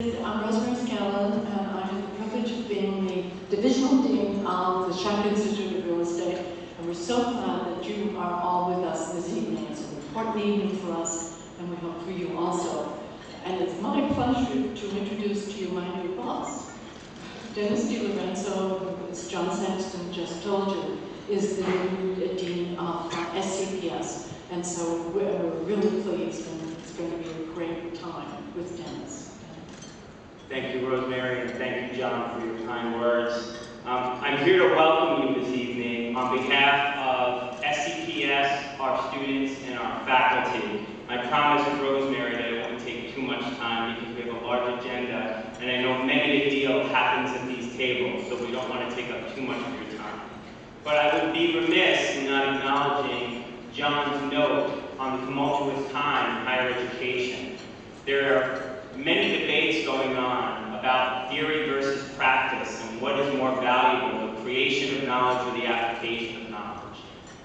I'm Rosemary Scanlon, and I have the privilege of being the Divisional Dean of the Schack Institute of Real Estate. And we're so glad that you are all with us this evening. It's an important evening for us, and we hope for you also. And it's my pleasure to introduce to you my new boss. Dennis DiLorenzo, as John Saxton just told you, is the new Dean of SCPS. And so we're really pleased, and it's going to be a great time with Dennis. Thank you, Rosemary, and thank you, John, for your kind words. Um, I'm here to welcome you this evening on behalf of SCPS, our students, and our faculty. I promised Rosemary that it won't take too much time because we have a large agenda, and I know many a deal happens at these tables, so we don't want to take up too much of your time. But I would be remiss in not acknowledging John's note on the tumultuous time in higher education. There are many debates going on about theory versus practice and what is more valuable, the creation of knowledge or the application of knowledge.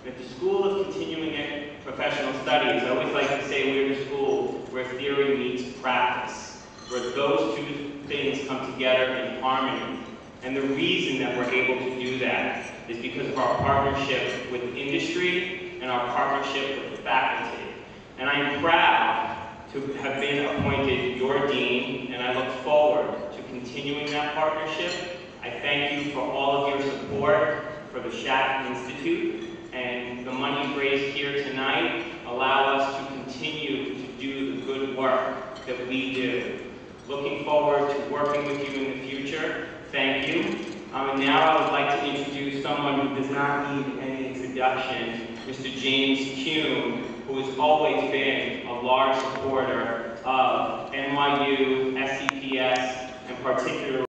And at the School of Continuing Professional Studies, I always like to say we're the school where theory meets practice, where those two things come together in harmony. And the reason that we're able to do that is because of our partnership with industry and our partnership with the faculty. And I am proud to have been appointed your dean, and I look forward to continuing that partnership. I thank you for all of your support for the Schack Institute, and the money raised here tonight allow us to continue to do the good work that we do. Looking forward to working with you in the future. Thank you. Um, and now I would like to introduce someone who does not need any introduction, Mr. James Kuhn, who has always been a large supporter of